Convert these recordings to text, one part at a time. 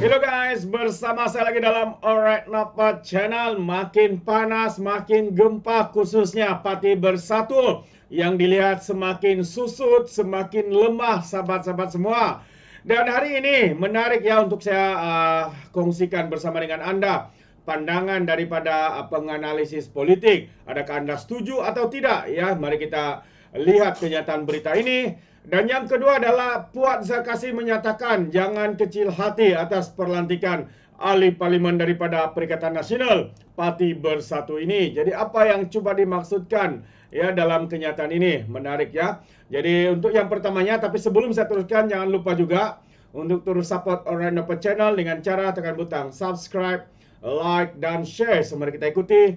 Hello guys, bersama saya lagi dalam Alright Napa Channel. Makin panas, makin gempa khususnya Parti Bersatu yang dilihat semakin susut, semakin lemah sahabat-sahabat semua. Dan hari ini menarik ya untuk saya uh, kongsikan bersama dengan anda pandangan daripada uh, penganalisis politik. Adakah anda setuju atau tidak? Ya, mari kita lihat kenyataan berita ini. Dan yang kedua adalah Puat Zakasi menyatakan jangan kecil hati atas perlantikan ahli parlimen daripada Perikatan Nasional Parti Bersatu ini. Jadi apa yang cuba dimaksudkan ya dalam kenyataan ini? Menarik ya. Jadi untuk yang pertamanya tapi sebelum saya teruskan jangan lupa juga untuk terus support Orang Open Channel dengan cara tekan butang subscribe, like dan share. Semari kita ikuti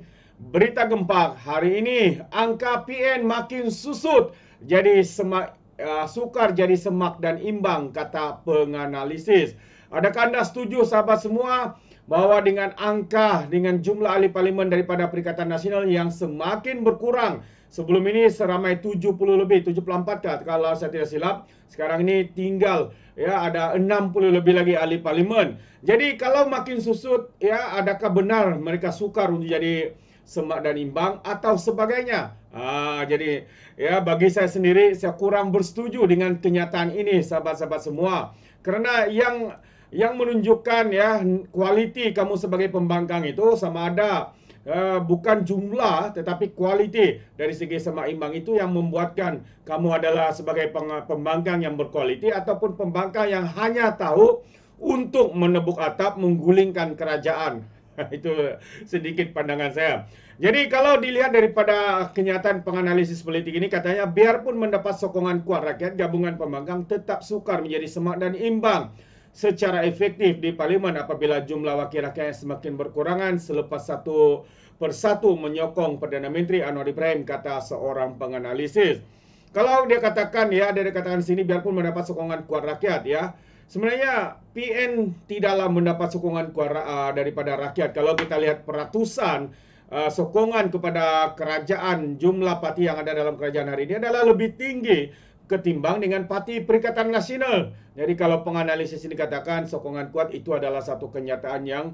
berita gempa hari ini. Angka PN makin susut jadi semak uh, sukar jadi semak dan imbang kata penganalisis. Adakah anda setuju sahabat semua bahawa dengan angka dengan jumlah ahli parlimen daripada Perikatan Nasional yang semakin berkurang sebelum ini seramai 70 lebih 74 kah kalau saya tidak silap sekarang ini tinggal ya ada 60 lebih lagi ahli parlimen. Jadi kalau makin susut ya adakah benar mereka sukar untuk jadi semak dan imbang atau sebagainya. Ah, jadi ya bagi saya sendiri saya kurang bersetuju dengan kenyataan ini sahabat-sahabat semua. Kerana yang yang menunjukkan ya kualiti kamu sebagai pembangkang itu sama ada uh, bukan jumlah tetapi kualiti dari segi semak imbang itu yang membuatkan kamu adalah sebagai pembangkang yang berkualiti ataupun pembangkang yang hanya tahu untuk menebuk atap menggulingkan kerajaan. Itu sedikit pandangan saya. Jadi kalau dilihat daripada kenyataan penganalisis politik ini katanya biarpun mendapat sokongan kuat rakyat gabungan pembangkang tetap sukar menjadi semak dan imbang secara efektif di parlimen apabila jumlah wakil rakyat semakin berkurangan selepas satu persatu menyokong Perdana Menteri Anwar Ibrahim kata seorang penganalisis. Kalau dia katakan ya dia katakan sini biarpun mendapat sokongan kuat rakyat ya Sebenarnya PN tidaklah mendapat sokongan uh, daripada rakyat. Kalau kita lihat peratusan uh, sokongan kepada kerajaan, jumlah parti yang ada dalam kerajaan hari ini adalah lebih tinggi ketimbang dengan parti Perikatan Nasional. Jadi kalau penganalisis ini katakan sokongan kuat itu adalah satu kenyataan yang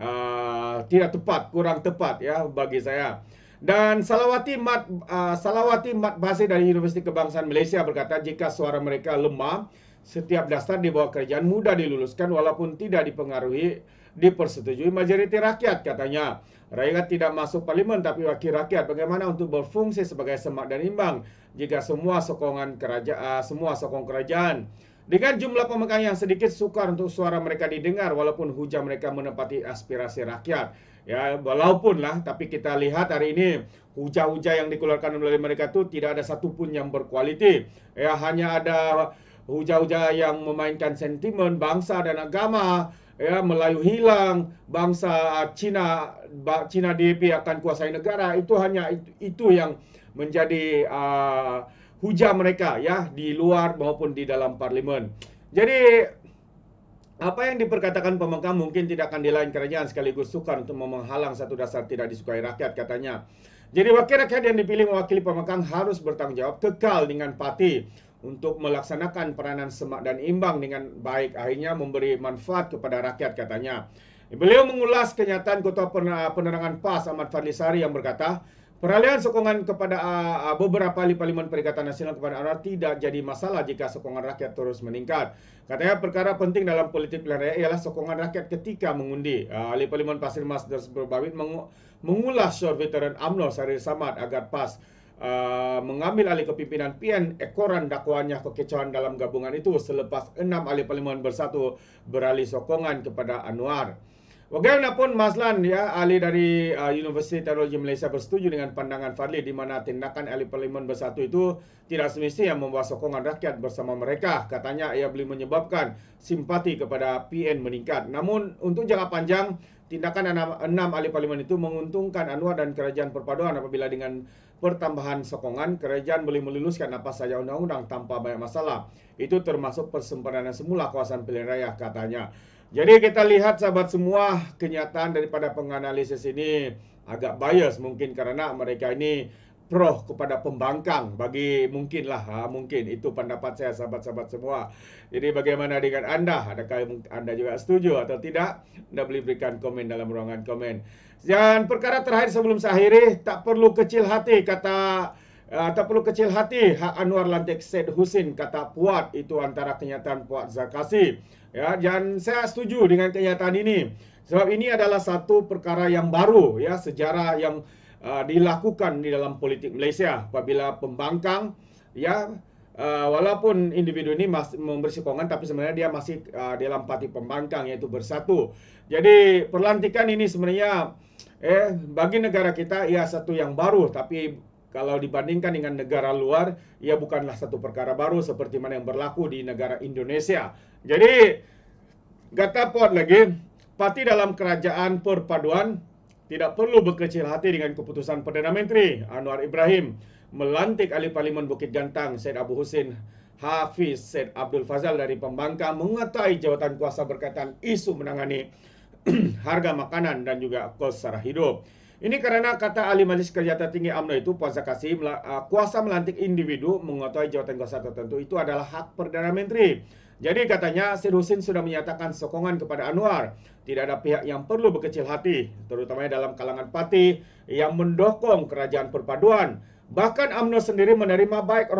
uh, tidak tepat, kurang tepat ya bagi saya. Dan Salawati Mat uh, Salawati Mat Basir dari Universiti Kebangsaan Malaysia berkata jika suara mereka lemah setiap daftar di bawah kerajaan mudah diluluskan walaupun tidak dipengaruhi dipersetujui majoriti rakyat katanya. Rakyat tidak masuk parlimen tapi wakil rakyat bagaimana untuk berfungsi sebagai semak dan imbang jika semua sokongan kerajaan semua sokong kerajaan dengan jumlah pemekang yang sedikit sukar untuk suara mereka didengar walaupun hujah mereka menepati aspirasi rakyat. Ya, walaupun lah tapi kita lihat hari ini hujah-hujah yang dikeluarkan oleh mereka itu tidak ada satupun yang berkualiti. Ya, hanya ada hujah-hujah yang memainkan sentimen bangsa dan agama ya Melayu hilang bangsa Cina Cina DP akan kuasai negara. Itu hanya itu, itu yang menjadi uh, hujah mereka ya di luar maupun di dalam parlimen. Jadi apa yang diperkatakan pemengkang mungkin tidak akan dilain kerajaan sekaligus sukar untuk menghalang satu dasar tidak disukai rakyat katanya. Jadi wakil rakyat yang dipilih mewakili pemengkang harus bertanggungjawab kekal dengan parti untuk melaksanakan peranan semak dan imbang dengan baik akhirnya memberi manfaat kepada rakyat katanya. Beliau mengulas kenyataan Ketua Penerangan PAS Ahmad Fadli Sari yang berkata, peralihan sokongan kepada uh, beberapa ahli Parlimen Perikatan Nasional kepada Anwar tidak jadi masalah jika sokongan rakyat terus meningkat. Katanya perkara penting dalam politik pilihan raya ialah sokongan rakyat ketika mengundi. Uh, ahli Parlimen Pasir Mas Berbawit mengulas syur veteran UMNO Sari Samad agar PAS Uh, mengambil alih kepimpinan PN ekoran dakwaannya kekecauan dalam gabungan itu selepas enam ahli parlimen bersatu beralih sokongan kepada Anwar. Bagaimanapun Maslan ya ahli dari uh, Universiti Teknologi Malaysia bersetuju dengan pandangan Fadli di mana tindakan ahli parlimen bersatu itu tidak semestinya membawa sokongan rakyat bersama mereka. Katanya ia boleh menyebabkan simpati kepada PN meningkat. Namun untuk jangka panjang tindakan enam, enam ahli parlimen itu menguntungkan Anwar dan kerajaan perpaduan apabila dengan pertambahan sokongan, kerajaan boleh meluluskan apa saja undang-undang tanpa banyak masalah. Itu termasuk persempurnaan semula kawasan pilihan raya katanya. Jadi kita lihat sahabat semua kenyataan daripada penganalisis ini agak bias mungkin kerana mereka ini pro kepada pembangkang bagi mungkinlah ha, mungkin itu pendapat saya sahabat-sahabat semua. Jadi bagaimana dengan anda? Adakah anda juga setuju atau tidak? Anda boleh berikan komen dalam ruangan komen. Dan perkara terakhir sebelum saya akhiri, tak perlu kecil hati kata tak perlu kecil hati Hak Anwar lantik Said Husin kata puat itu antara kenyataan puat Zakasi. Ya, dan saya setuju dengan kenyataan ini. Sebab ini adalah satu perkara yang baru ya sejarah yang uh, dilakukan di dalam politik Malaysia apabila pembangkang ya uh, walaupun individu ini masih memberi sokongan tapi sebenarnya dia masih uh, dalam parti pembangkang yaitu bersatu. Jadi perlantikan ini sebenarnya eh bagi negara kita ia satu yang baru tapi kalau dibandingkan dengan negara luar ia bukanlah satu perkara baru seperti mana yang berlaku di negara Indonesia. Jadi kata pot lagi parti dalam kerajaan perpaduan tidak perlu berkecil hati dengan keputusan Perdana Menteri Anwar Ibrahim melantik ahli Parlimen Bukit Gantang Syed Abu Husin Hafiz Syed Abdul Fazal dari Pembangkang mengetahui jawatan kuasa berkaitan isu menangani harga makanan dan juga kos sara hidup. Ini kerana kata ahli Majlis Kerja Tertinggi UMNO itu Puasa Kasih uh, kuasa melantik individu mengetahui jawatan kuasa tertentu itu adalah hak Perdana Menteri. Jadi katanya Syed Husin sudah menyatakan sokongan kepada Anwar. Tidak ada pihak yang perlu berkecil hati, terutamanya dalam kalangan parti yang mendukung kerajaan perpaduan. Bahkan UMNO sendiri menerima baik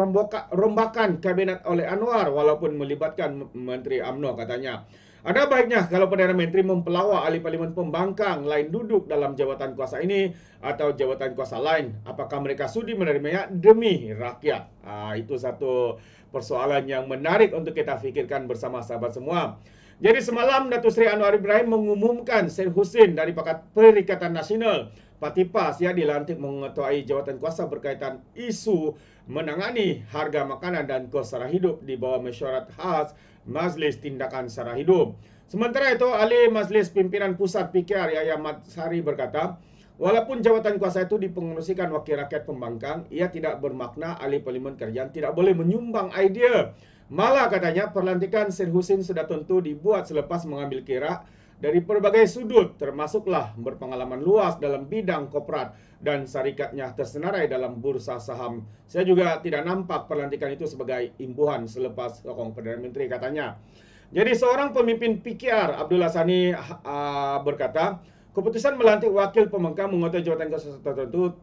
rombakan kabinet oleh Anwar walaupun melibatkan Menteri UMNO katanya. Ada baiknya kalau Perdana Menteri mempelawak ahli parlimen pembangkang lain duduk dalam jawatan kuasa ini atau jawatan kuasa lain. Apakah mereka sudi menerimanya demi rakyat? Ha, itu satu persoalan yang menarik untuk kita fikirkan bersama sahabat semua. Jadi semalam Datuk Seri Anwar Ibrahim mengumumkan Syed Hussein dari Pakat Perikatan Nasional Parti PAS yang dilantik mengetuai jawatan kuasa berkaitan isu menangani harga makanan dan kos sara hidup di bawah mesyuarat khas Majlis Tindakan Sara Hidup. Sementara itu, ahli Majlis Pimpinan Pusat PKR Yahya Mat Sari berkata, walaupun jawatan kuasa itu dipengerusikan wakil rakyat pembangkang, ia tidak bermakna ahli Parlimen Kerajaan tidak boleh menyumbang idea. Malah katanya, perlantikan Syed Husin sudah tentu dibuat selepas mengambil kira dari berbagai sudut, termasuklah berpengalaman luas dalam bidang korporat dan syarikatnya tersenarai dalam bursa saham. Saya juga tidak nampak pelantikan itu sebagai imbuhan selepas sokong Perdana Menteri katanya. Jadi seorang pemimpin PKR Abdullah Sani uh, berkata, keputusan melantik wakil pemengkang mengotai jawatan tertentu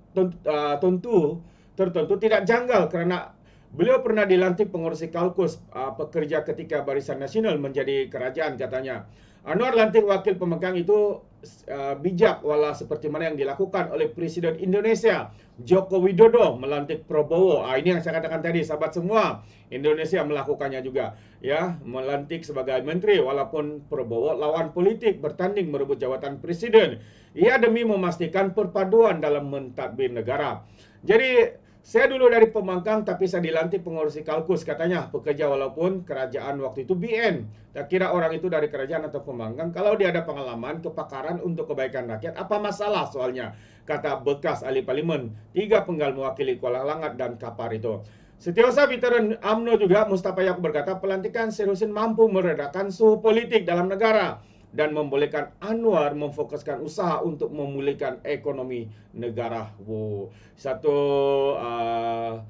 tentu tertentu tidak janggal kerana beliau pernah dilantik pengurusi kalkus uh, pekerja ketika Barisan Nasional menjadi kerajaan katanya. Anwar lantik wakil pemegang itu uh, bijak wala seperti mana yang dilakukan oleh Presiden Indonesia Joko Widodo melantik Prabowo. Ah ini yang saya katakan tadi sahabat semua. Indonesia melakukannya juga ya, melantik sebagai menteri walaupun Prabowo lawan politik bertanding merebut jawatan presiden. Ia demi memastikan perpaduan dalam mentadbir negara. Jadi saya dulu dari pemangkang tapi saya dilantik pengurusi kalkus katanya. Pekerja walaupun kerajaan waktu itu BN. Tak kira orang itu dari kerajaan atau pemangkang. Kalau dia ada pengalaman kepakaran untuk kebaikan rakyat apa masalah soalnya? Kata bekas ahli parlimen. Tiga penggal mewakili Kuala Langat dan Kapar itu. Setiausaha veteran AMNO juga Mustafa Yaakob berkata pelantikan Serusin mampu meredakan suhu politik dalam negara dan membolehkan Anwar memfokuskan usaha untuk memulihkan ekonomi negara. Wow. Satu uh,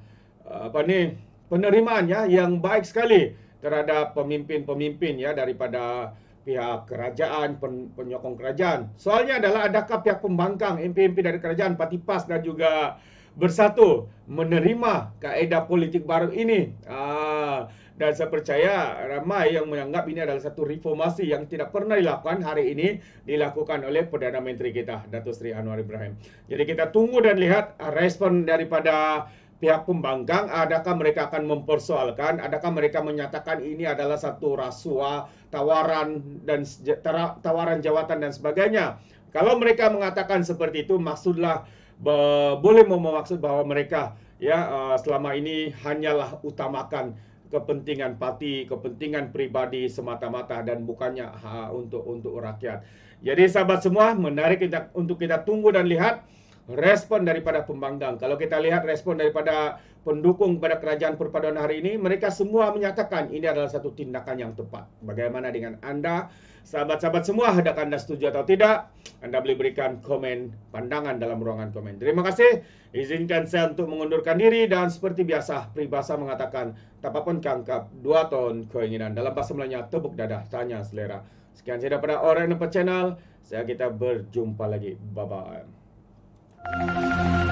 apa ni penerimaan ya yang baik sekali terhadap pemimpin-pemimpin ya daripada pihak kerajaan pen, penyokong kerajaan. Soalnya adalah adakah pihak pembangkang MP-MP dari kerajaan Parti PAS dan juga bersatu menerima kaedah politik baru ini. Ah dan saya percaya ramai yang menganggap ini adalah satu reformasi yang tidak pernah dilakukan hari ini dilakukan oleh Perdana Menteri kita, Datuk Seri Anwar Ibrahim. Jadi kita tunggu dan lihat respon daripada pihak pembangkang, adakah mereka akan mempersoalkan, adakah mereka menyatakan ini adalah satu rasuah, tawaran dan tawaran jawatan dan sebagainya. Kalau mereka mengatakan seperti itu, maksudlah boleh memaksud bahwa mereka ya uh, selama ini hanyalah utamakan kepentingan parti, kepentingan pribadi semata-mata dan bukannya ha, untuk untuk rakyat. Jadi sahabat semua, menarik kita, untuk kita tunggu dan lihat respon daripada pembanggang. Kalau kita lihat respon daripada pendukung kepada kerajaan perpaduan hari ini, mereka semua menyatakan ini adalah satu tindakan yang tepat. Bagaimana dengan anda? Sahabat-sahabat semua, adakah anda setuju atau tidak? Anda boleh berikan komen pandangan dalam ruangan komen. Terima kasih. Izinkan saya untuk mengundurkan diri dan seperti biasa, peribahasa mengatakan, tak apa pun kangkap, dua ton keinginan. Dalam bahasa Melayu, tepuk dadah, tanya selera. Sekian saya daripada Orang Nampak Channel. Saya kita berjumpa lagi. Bye-bye. うん。